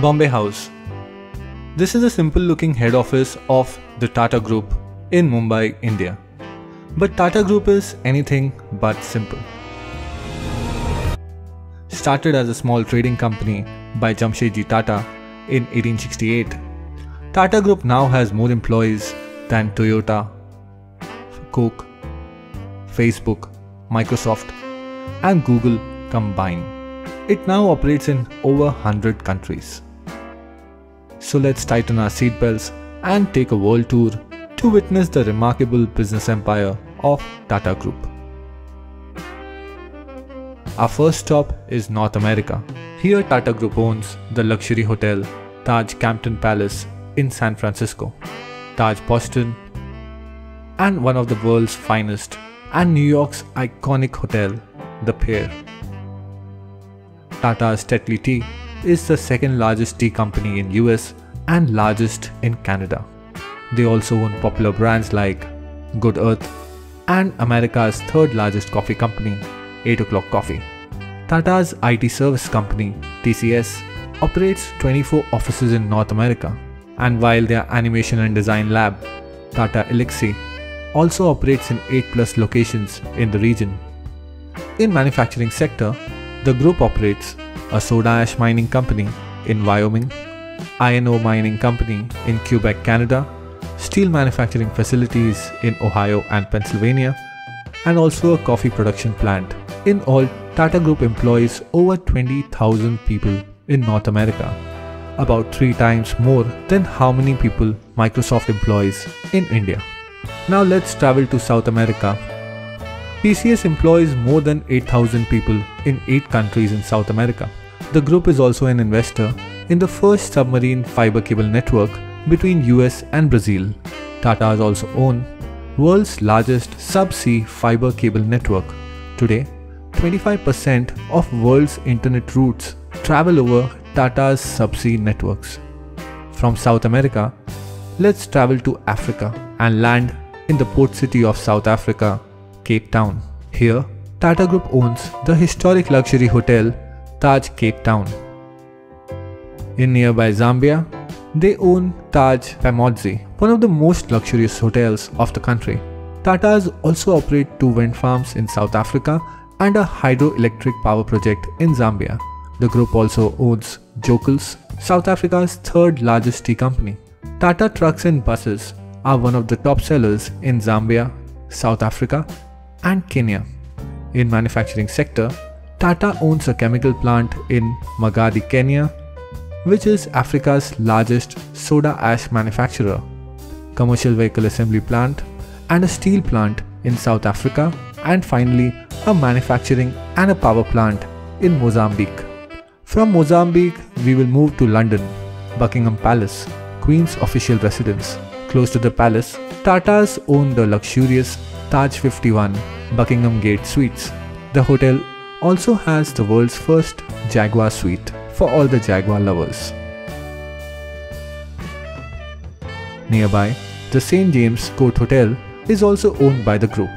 Bombay House. This is a simple looking head office of the Tata Group in Mumbai, India. But Tata Group is anything but simple. Started as a small trading company by Jamshedji Tata in 1868, Tata Group now has more employees than Toyota, Coke, Facebook, Microsoft, and Google combined. It now operates in over 100 countries. So let's tighten our seatbelts and take a world tour to witness the remarkable business empire of Tata Group. Our first stop is North America. Here Tata Group owns the luxury hotel Taj Campton Place in San Francisco, Taj Boston, and one of the world's finest and New York's iconic hotel, The Pierre. Tata's Tetley Tea is the second largest tea company in US and largest in Canada. They also own popular brands like Good Earth and America's third largest coffee company, 8 O'Clock Coffee. Tata's IT service company, TCS, operates 24 offices in North America. And while their animation and design lab, Tata Elxsi, also operates in 8 plus locations in the region. In manufacturing sector, the group operates a soda ash mining company in Wyoming, ore mining company in Quebec, Canada, steel manufacturing facilities in Ohio and Pennsylvania, and also a coffee production plant. In all, Tata Group employs over 20,000 people in North America, about 3 times more than how many people Microsoft employs in India. Now let's travel to South America TCS employs more than 8,000 people in 8 countries in South America. The group is also an investor in the first submarine fiber cable network between US and Brazil. Tata's also own world's largest subsea fiber cable network. Today, 25% of world's internet routes travel over Tata's subsea networks. From South America, let's travel to Africa and land in the port city of South Africa, Cape Town. Here, Tata Group owns the historic luxury hotel Taj Cape Town. In nearby Zambia, they own Taj Pamodzi, one of the most luxurious hotels of the country. Tatas also operate two wind farms in South Africa and a hydroelectric power project in Zambia. The group also owns Joekels, South Africa's third largest tea company. Tata trucks and buses are one of the top sellers in Zambia, South Africa, and Kenya. In manufacturing sector, Tata owns a chemical plant in Magadi, Kenya, which is Africa's largest soda ash manufacturer, commercial vehicle assembly plant, and a steel plant in South Africa, and finally a manufacturing and a power plant in Mozambique. From Mozambique, we will move to London, Buckingham Palace, Queen's official residence. Close to the palace, Tatas own the luxurious Taj 51 Buckingham Gate Suites. The hotel also has the world's first Jaguar suite for all the Jaguar lovers. Nearby, the St. James Court Hotel is also owned by the group.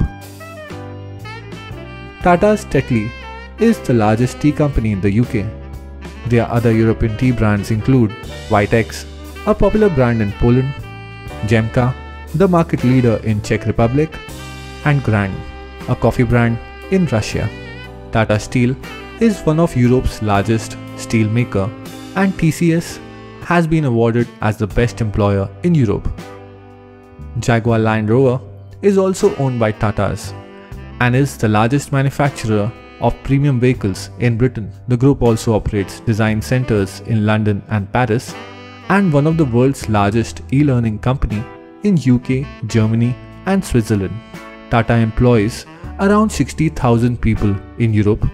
Tata's Tetley is the largest tea company in the UK. Their other European tea brands include Vitax, a popular brand in Poland, Jemka, the market leader in Czech Republic, and Grand, a coffee brand in Russia. Tata Steel is one of Europe's largest steel maker and TCS has been awarded as the best employer in Europe. Jaguar Land Rover is also owned by Tatas and is the largest manufacturer of premium vehicles in Britain. The group also operates design centers in London and Paris and one of the world's largest e-learning company in UK, Germany and Switzerland. Tata employs around 60,000 people in Europe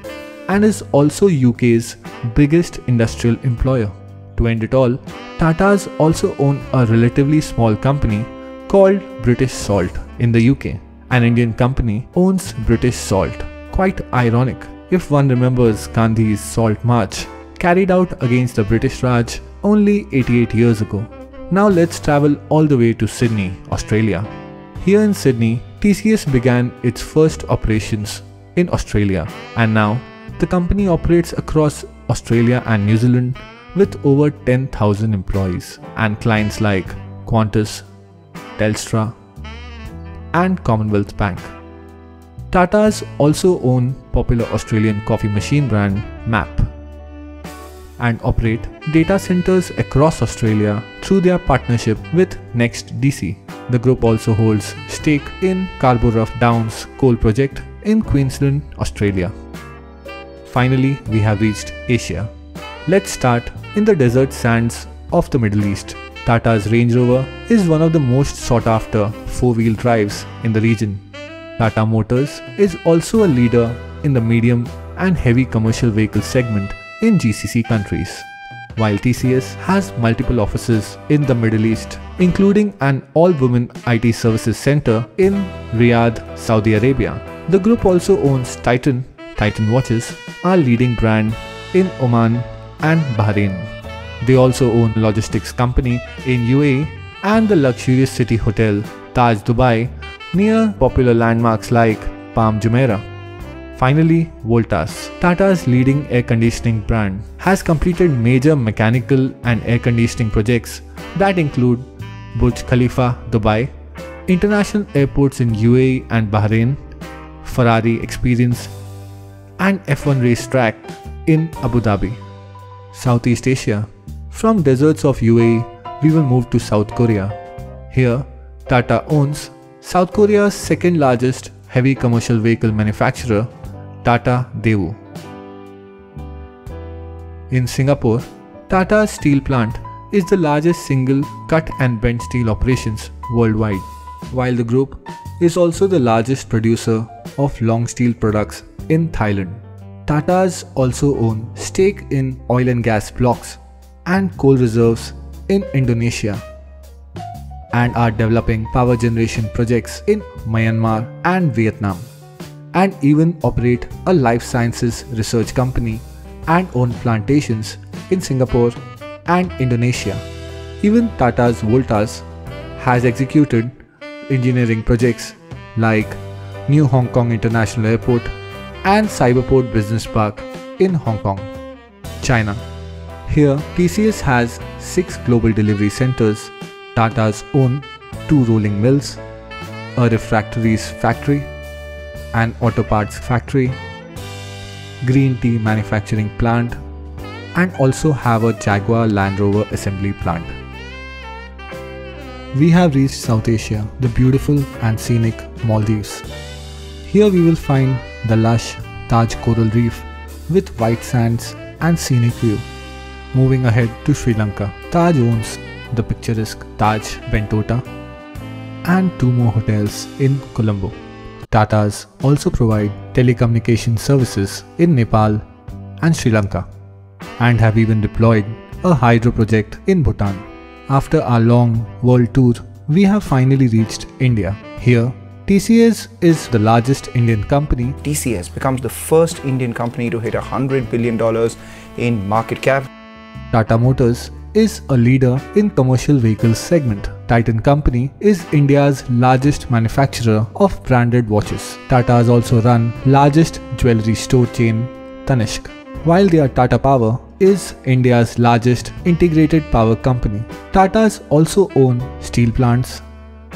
and is also UK's biggest industrial employer. To end it all, Tata's also own a relatively small company called British Salt in the UK. An Indian company owns British Salt. Quite ironic if one remembers Gandhi's Salt March carried out against the British Raj only 88 years ago. Now let's travel all the way to Sydney, Australia. Here in Sydney, TCS began its first operations in Australia and now the company operates across Australia and New Zealand with over 10,000 employees and clients like Qantas, Telstra, and Commonwealth Bank. Tatas also own popular Australian coffee machine brand MAP and operate data centers across Australia through their partnership with NextDC. The group also holds stake in Scarborough Downs coal project in Queensland, Australia. Finally, we have reached Asia. Let's start in the desert sands of the Middle East. Tata's Range Rover is one of the most sought after four-wheel drives in the region. Tata Motors is also a leader in the medium and heavy commercial vehicle segment in GCC countries, while TCS has multiple offices in the Middle East, including an all-women IT services center in Riyadh, Saudi Arabia. The group also owns Titan, Titan watches, a leading brand in Oman and Bahrain. They also own logistics company in UAE and the luxurious city hotel Taj Dubai near popular landmarks like Palm Jumeirah. Finally, Voltas, Tata's leading air conditioning brand, has completed major mechanical and air conditioning projects that include Burj Khalifa, Dubai, international airports in UAE and Bahrain, Ferrari Experience, and F1 racetrack in Abu Dhabi. Southeast Asia. From deserts of UAE, we will move to South Korea. Here, Tata owns South Korea's second largest heavy commercial vehicle manufacturer, Tata Daewoo. In Singapore, Tata's steel plant is the largest single cut and bent steel operations worldwide, while the group is also the largest producer of long steel products in Thailand. Tatas also own stake in oil and gas blocks and coal reserves in Indonesia and are developing power generation projects in Myanmar and Vietnam, and even operate a life sciences research company and own plantations in Singapore and Indonesia. Even Tata's Voltas has executed engineering projects like New Hong Kong International Airport and Cyberport Business Park in Hong Kong, China. Here, TCS has six global delivery centers Tata's own two rolling mills, a refractories factory, an auto parts factory, green tea manufacturing plant, and also have a Jaguar Land Rover assembly plant. We have reached South Asia, the beautiful and scenic Maldives. Here we will find the lush Taj Coral Reef with white sands and scenic view. Moving ahead to Sri Lanka, Taj owns the picturesque Taj Bentota, and two more hotels in Colombo. Tatas also provide telecommunication services in Nepal and Sri Lanka and have even deployed a hydro project in Bhutan. After our long world tour, we have finally reached India. Here, TCS is the largest Indian company. TCS becomes the first Indian company to hit $100 billion in market cap. Tata Motors is a leader in commercial vehicles segment. Titan Company is India's largest manufacturer of branded watches. Tata's also run largest jewelry store chain Tanishq. While their Tata Power is India's largest integrated power company. Tatas also own steel plants,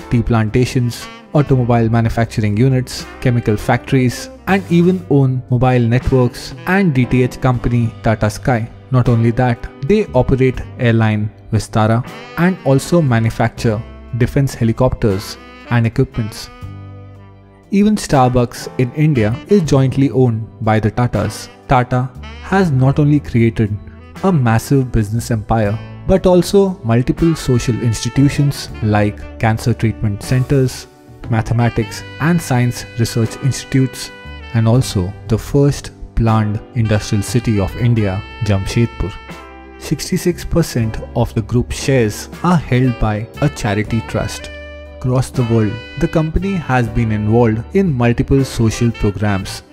tea plantations, automobile manufacturing units, chemical factories, and even own mobile networks and DTH company Tata Sky. Not only that, they operate airline Vistara and also manufacture defense helicopters and equipments. Even Starbucks in India is jointly owned by the Tatas. Tata has not only created a massive business empire but also multiple social institutions like cancer treatment centers, mathematics and science research institutes, and also the first planned industrial city of India, Jamshedpur. 66% of the group's shares are held by a charity trust. Across the world, the company has been involved in multiple social programs.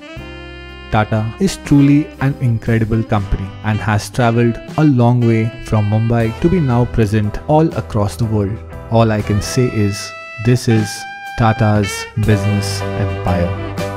Tata is truly an incredible company and has traveled a long way from Mumbai to be now present all across the world. All I can say is this is Tata's business empire.